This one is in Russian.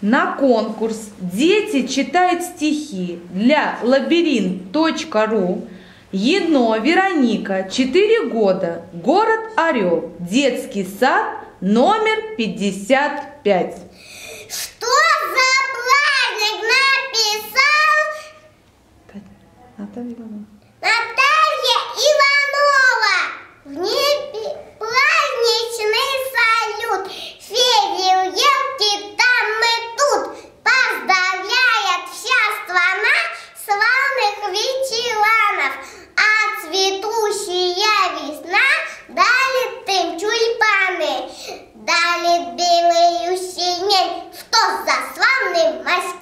На конкурс «Дети читают стихи» для лабиринт.ру Ено Вероника, 4 года, город Орел, детский сад, номер 55. Что за праздник написал Наталья Ивановна. Хто за славный майстром?